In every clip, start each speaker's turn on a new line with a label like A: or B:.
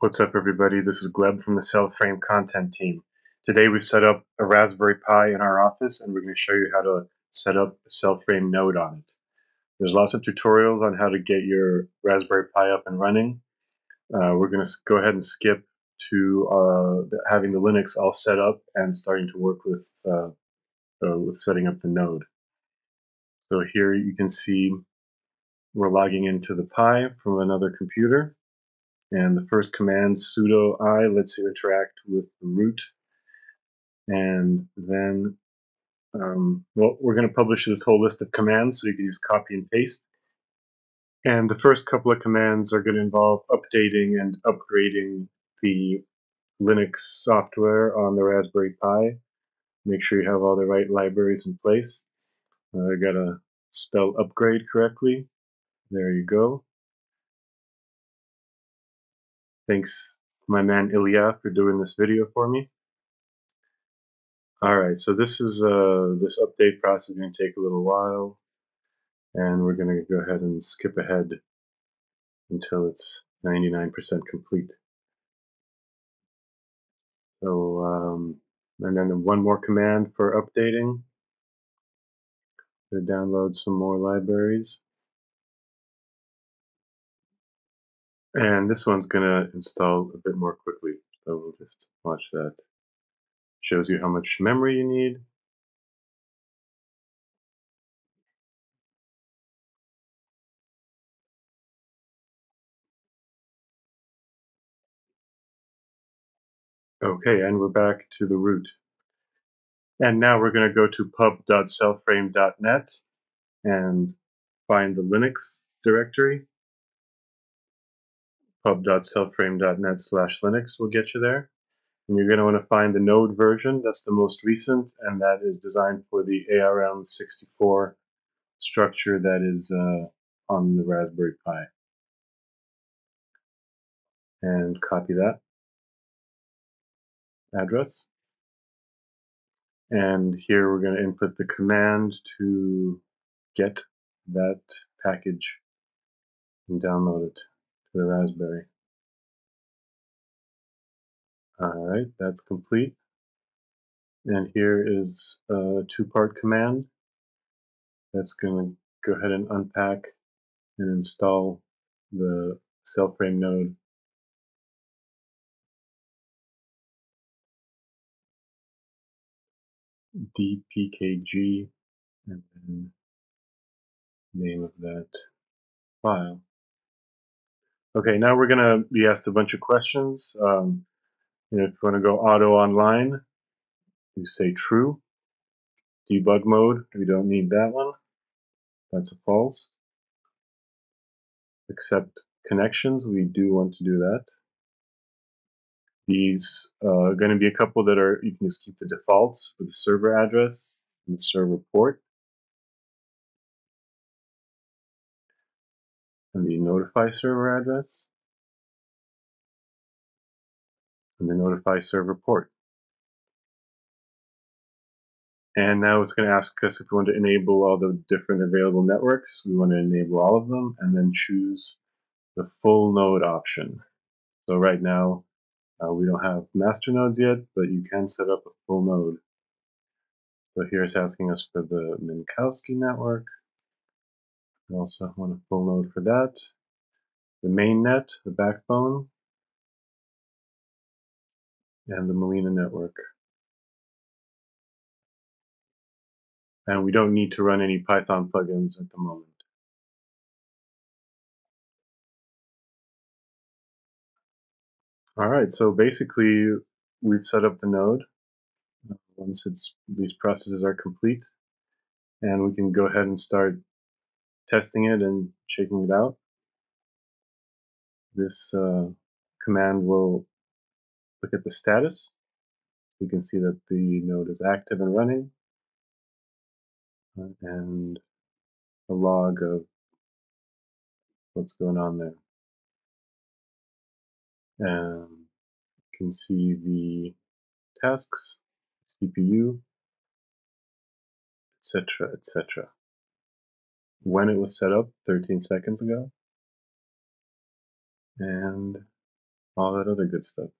A: What's up everybody, this is Gleb from the Cellframe content team. Today we've set up a Raspberry Pi in our office and we're going to show you how to set up a Cellframe node on it. There's lots of tutorials on how to get your Raspberry Pi up and running. Uh, we're going to go ahead and skip to uh, the, having the Linux all set up and starting to work with, uh, uh with setting up the node. So here you can see we're logging into the Pi from another computer and the first command, sudo i, lets you interact with the root. And then, um, well, we're going to publish this whole list of commands so you can just copy and paste. And the first couple of commands are going to involve updating and upgrading the Linux software on the Raspberry Pi. Make sure you have all the right libraries in place. Uh, I got to spell upgrade correctly. There you go. Thanks my man Ilya for doing this video for me. Alright, so this is uh, this update process is going to take a little while and we're going to go ahead and skip ahead until it's 99% complete. So, um, and then one more command for updating to download some more libraries. And this one's going to install a bit more quickly. So we'll just watch that. Shows you how much memory you need. Okay, and we're back to the root. And now we're going to go to pub.cellframe.net and find the Linux directory pub.cellframe.net slash linux will get you there. And you're going to want to find the node version, that's the most recent, and that is designed for the ARM64 structure that is uh, on the Raspberry Pi. And copy that address. And here we're going to input the command to get that package and download it to the Raspberry. Alright, that's complete. And here is a two-part command that's going to go ahead and unpack and install the Cellframe node. dpkg and then name of that file. Okay, now we're going to be asked a bunch of questions. Um, if you want to go auto online, you say true. Debug mode, we don't need that one. That's a false. Accept connections, we do want to do that. These uh, are going to be a couple that are, you can just keep the defaults for the server address and the server port. And the notify server address and the notify server port. And now it's going to ask us if we want to enable all the different available networks. We want to enable all of them and then choose the full node option. So right now uh, we don't have master nodes yet, but you can set up a full node. So here it's asking us for the Minkowski network. We also want a full node for that. The main net, the backbone, and the Mileena network. And we don't need to run any Python plugins at the moment. All right, so basically we've set up the node once it's these processes are complete and we can go ahead and start testing it and checking it out. This uh, command will look at the status. You can see that the node is active and running uh, and a log of what's going on there. And you can see the tasks, CPU, etc., etc when it was set up 13 seconds ago. And all that other good stuff.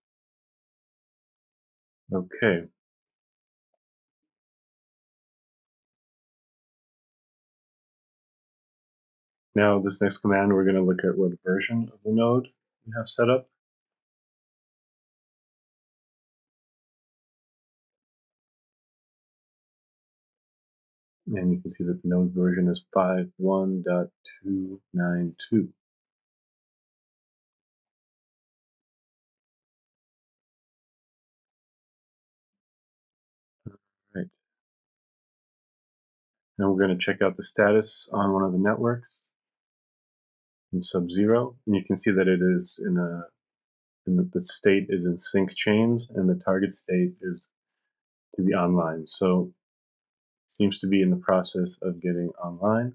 A: Okay. Now this next command, we're going to look at what version of the node we have set up. And you can see that the node version is 5.1.292. Right. Now we're going to check out the status on one of the networks in Sub-Zero, and you can see that it is in a the, the state is in sync chains, and the target state is to be online. So seems to be in the process of getting online.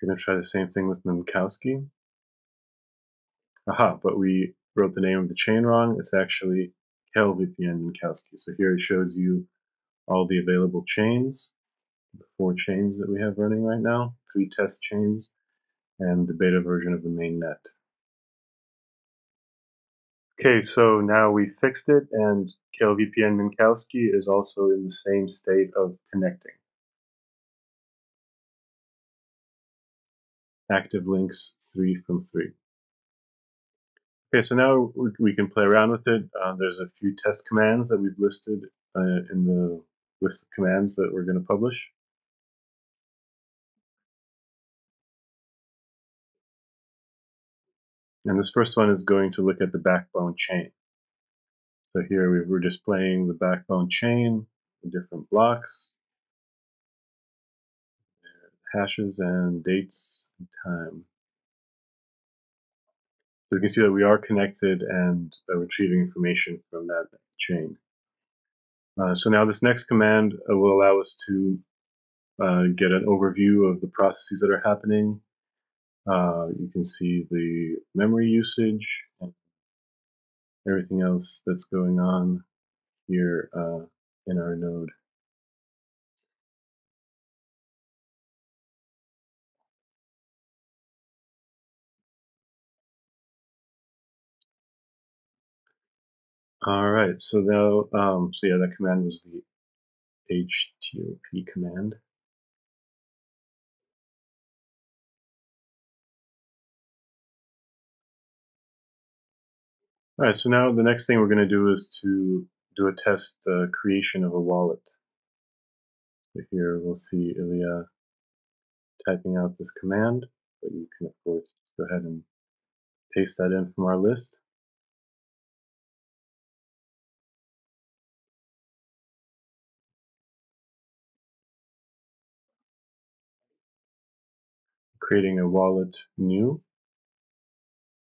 A: Going to try the same thing with Minkowski. Aha, but we wrote the name of the chain wrong. It's actually KelVPN Minkowski. So here it shows you all the available chains, the four chains that we have running right now, three test chains, and the beta version of the main net. Okay, so now we fixed it, and KelVPN Minkowski is also in the same state of connecting. Active links 3 from 3. Okay, so now we can play around with it. Uh, there's a few test commands that we've listed uh, in the list of commands that we're going to publish. And this first one is going to look at the backbone chain. So here we're displaying the backbone chain, the different blocks, hashes and dates and time. So you can see that we are connected and uh, retrieving information from that chain. Uh, so now this next command uh, will allow us to uh, get an overview of the processes that are happening. Uh, you can see the memory usage and everything else that's going on here uh, in our node. All right, so now, um, so yeah, that command was the HTOP command. All right, so now the next thing we're going to do is to do a test uh, creation of a wallet. So here we'll see Ilya typing out this command, but you can of course go ahead and paste that in from our list. Creating a wallet new,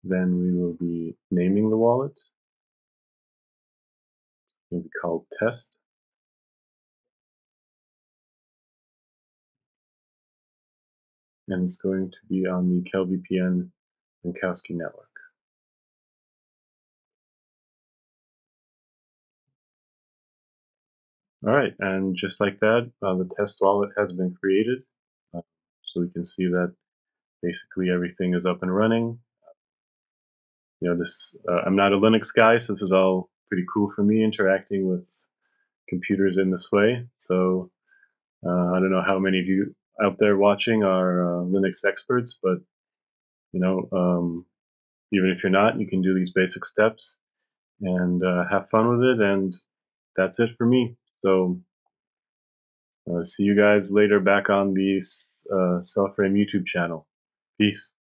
A: then we will be naming the wallet. It will be called test. And it's going to be on the KelVPN Minkowski network. All right, and just like that, uh, the test wallet has been created. Uh, so we can see that basically everything is up and running. You know, this uh, I'm not a Linux guy, so this is all pretty cool for me interacting with computers in this way. So uh, I don't know how many of you out there watching are uh, Linux experts, but you know, um, even if you're not, you can do these basic steps and uh, have fun with it. And that's it for me. So uh, see you guys later back on the uh, Frame YouTube channel. Peace.